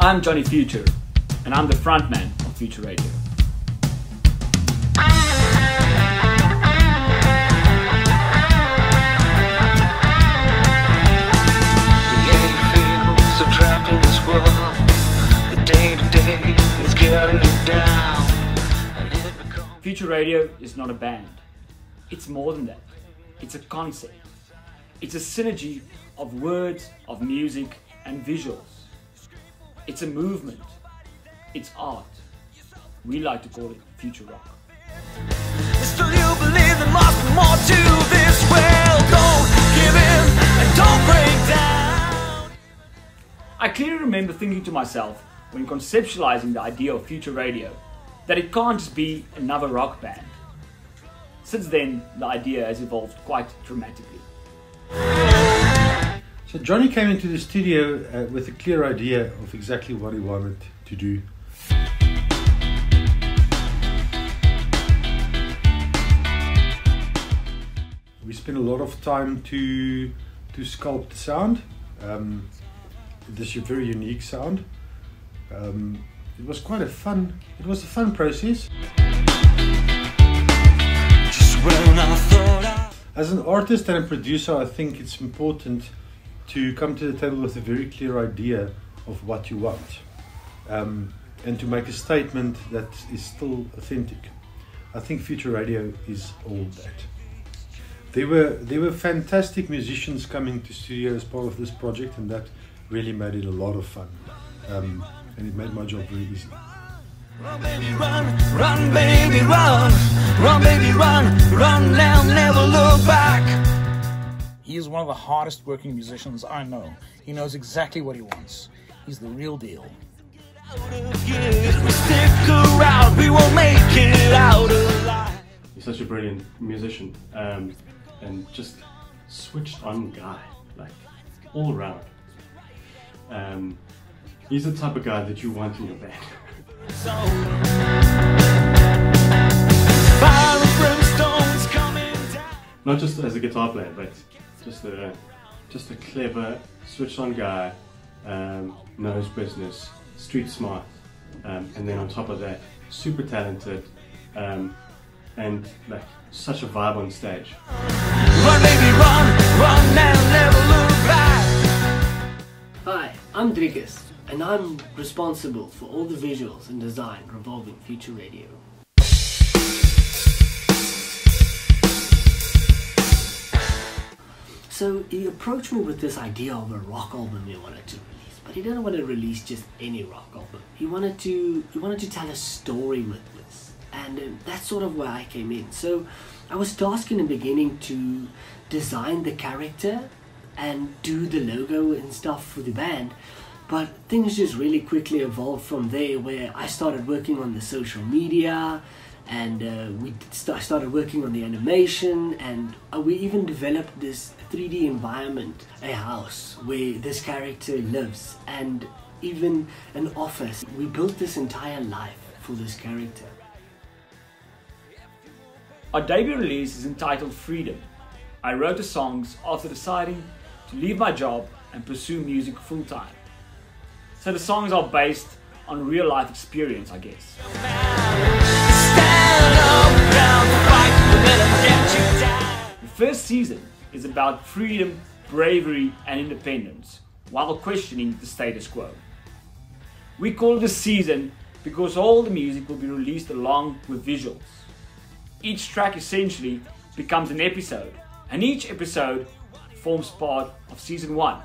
I'm Johnny Future, and I'm the frontman of Future Radio. Future Radio is not a band. It's more than that. It's a concept. It's a synergy of words, of music, and visuals. It's a movement. It's art. We like to call it future rock. Still you believe there must be more to this world. Don't give in and don't break down. I clearly remember thinking to myself when conceptualizing the idea of future radio that it can't just be another rock band. Since then, the idea has evolved quite dramatically. So Johnny came into the studio uh, with a clear idea of exactly what he wanted to do. We spent a lot of time to to sculpt the sound. Um, this is a very unique sound. Um, it was quite a fun. It was a fun process. As an artist and a producer, I think it's important to come to the table with a very clear idea of what you want um, and to make a statement that is still authentic. I think future radio is all that. There were there were fantastic musicians coming to studio as part of this project, and that really made it a lot of fun, um, and it made my job very easy. Run, baby, run, run, baby, run, run, baby, run, one of the hardest working musicians I know. He knows exactly what he wants. He's the real deal. He's such a brilliant musician um, and just switched on guy, like all around. Um, he's the type of guy that you want in your band. Not just as a guitar player, but just a just a clever, switch-on guy, um, knows business, street smart, um, and then on top of that, super talented, um, and like such a vibe on stage. Run, baby, run, run never look back. Hi, I'm Drikus, and I'm responsible for all the visuals and design revolving Future Radio. So he approached me with this idea of a rock album he wanted to release, but he didn't want to release just any rock album. He wanted to he wanted to tell a story with this, and um, that's sort of where I came in. So I was tasked in the beginning to design the character and do the logo and stuff for the band. But things just really quickly evolved from there where I started working on the social media and uh, we st- started working on the animation and uh, we even developed this 3d environment a house where this character lives and even an office. We built this entire life for this character. Our debut release is entitled freedom. I wrote the songs after deciding to leave my job and pursue music full-time. So the songs are based on real life experience i guess the first season is about freedom, bravery, and independence while questioning the status quo. We call this season because all the music will be released along with visuals. Each track essentially becomes an episode, and each episode forms part of season one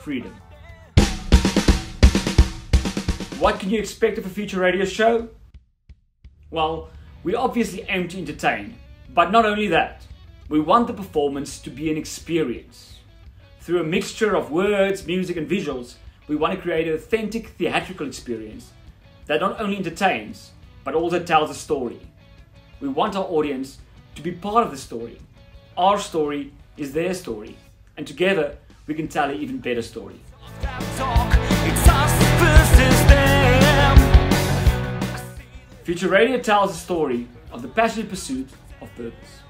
Freedom. What can you expect of a future radio show? Well, we obviously aim to entertain, but not only that, we want the performance to be an experience. Through a mixture of words, music, and visuals, we want to create an authentic theatrical experience that not only entertains, but also tells a story. We want our audience to be part of the story. Our story is their story, and together we can tell an even better story. Future Radio tells the story of the passionate pursuit of purpose.